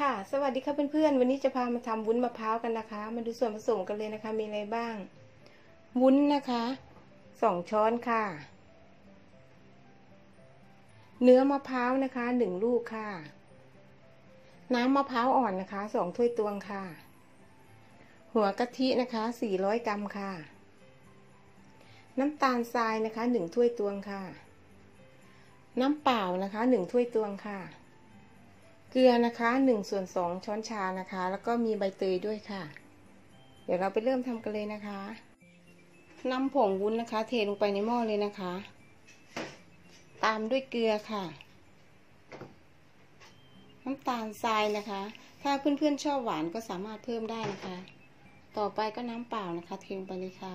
ค่ะ สวัสดีค่ะเพื่อนๆ วันนี้จะพามาทำวุ้นมะพร้าวกันนะคะ มาดูส่วนผสมกันเลยนะคะ มีอะไรบ้าง วุ้นนะคะสองช้อนค่ะ เนื้อมะพร้าวนะคะหนึ่งลูกค่ะ น้ำมะพร้าวอ่อนนะคะสองถ้วยตวงค่ะ หัวกะทินะคะสี่ร้อยกรัมค่ะ น้ำตาลทรายนะคะหนึ่งถ้วยตวงค่ะ น้ำเปล่านะคะหนึ่งถ้วยตวงค่ะ เกลือนะคะหนึ่งส่วนสองช้อนชานะคะ แล้วก็มีใบเตยด้วยค่ะ เดี๋ยวเราไปเริ่มทำกันเลยนะคะนำผงวุ้นนะคะ เทลงไปในหม้อเลยนะคะ ตามด้วยเกลือค่ะ น้ำตาลทรายนะคะ ถ้าเพื่อนๆชอบหวานก็สามารถเพิ่มได้นะคะ ต่อไปก็น้ำเปล่านะคะ เทลงไปเลยค่ะ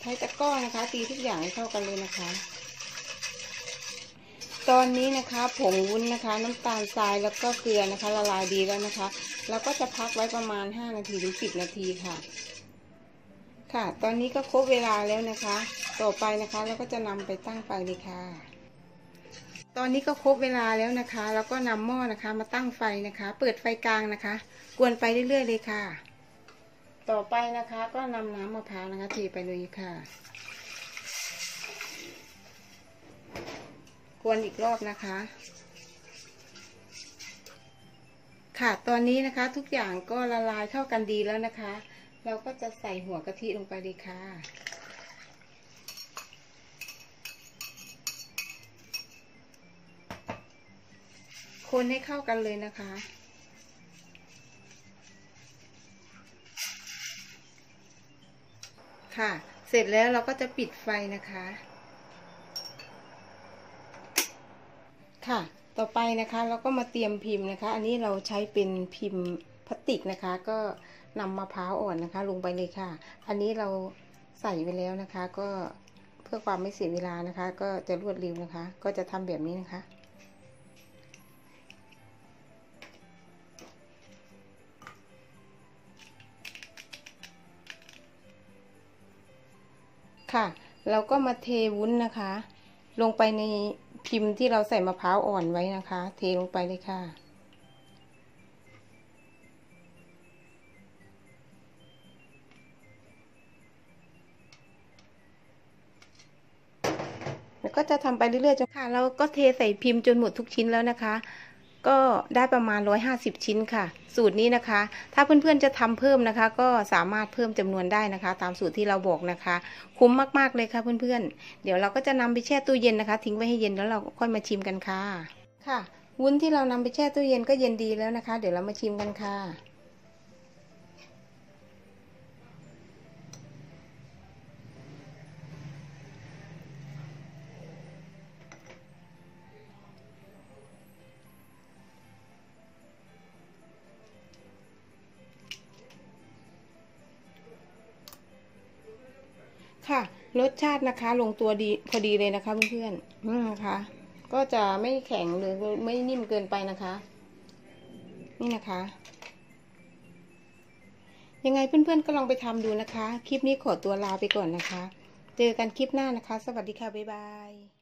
ใช้ตะก้อนะคะ ตีทุกอย่างให้เข้ากันเลยนะคะ ตอนนี้นะคะผงวุ้นนะคะ น้ำตาลทรายแล้วก็เกลือนะคะ ละลายดีแล้วนะคะ แล้วก็จะพักไว้ประมาณ 5 นาทีถึง10 นาทีค่ะ ค่ะ ตอนนี้ก็ครบเวลาแล้วนะคะ ต่อไปนะคะเราก็จะนำไปตั้งไฟเลยค่ะ ตอนนี้ก็ครบเวลาแล้วนะคะ แล้วก็นำหม้อนะคะ มาตั้งไฟนะคะ เปิดไฟกลางนะคะ กวนไปเรื่อยๆเลยค่ะ ต่อไปนะคะ ก็นำน้ำมะพร้าวนะคะเทไปเลยค่ะ วนอีกรอบนะคะ ค่ะตอนนี้นะคะทุกอย่างก็ละลายเข้ากันดีแล้วนะคะ เราก็จะใส่หัวกะทิลงไปเลยค่ะคนให้เข้ากันเลยนะคะ ค่ะ เสร็จแล้วเราก็จะปิดไฟนะคะ ค่ะ ต่อไปนะคะเราก็มาเตรียมพิมพ์นะคะ อันนี้เราใช้เป็นพิมพ์พลาสติกนะคะ ก็นำมะพร้าวอ่อนนะคะ ลงไปเลยค่ะ อันนี้เราใส่ไปแล้วนะคะ ก็เพื่อความไม่เสียเวลานะคะ ก็จะรวดเร็วนะคะ ก็จะทำแบบนี้นะคะ ค่ะ เราก็มาเทวุ้นนะคะ ลงไปในพิมพ์ที่เราใส่มะพร้าวอ่อนไว้นะคะ เทลงไปเลยค่ะ แล้วก็จะทำไปเรื่อยๆจนค่ะ เราก็เทใส่พิมพ์จนหมดทุกชิ้นแล้วนะคะ ก็ได้ประมาณ 150 ชิ้นค่ะ สูตรนี้นะคะ ถ้าเพื่อนๆจะทำเพิ่มนะคะ ก็สามารถเพิ่มจำนวนได้นะคะ ตามสูตรที่เราบอกนะคะ คุ้มมากๆเลยค่ะเพื่อนๆ เดี๋ยวเราก็จะนำไปแช่ตู้เย็นนะคะ ทิ้งไว้ให้เย็นแล้วเราค่อยมาชิมกันค่ะ ค่ะ วุ้นที่เรานำไปแช่ตู้เย็นก็เย็นดีแล้วนะคะ เดี๋ยวเรามาชิมกันค่ะ ค่ะ รสชาตินะคะ ลงตัวดีพอดีเลยนะคะเพื่อนๆอืมนะคะ ก็จะไม่แข็งหรือไม่นิ่มเกินไปนะคะ นี่นะคะ ยังไงเพื่อนๆก็ลองไปทำดูนะคะ คลิปนี้ขอตัวลาไปก่อนนะคะ เจอกันคลิปหน้านะคะ สวัสดีค่ะ บ๊ายบาย